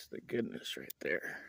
That's the goodness right there.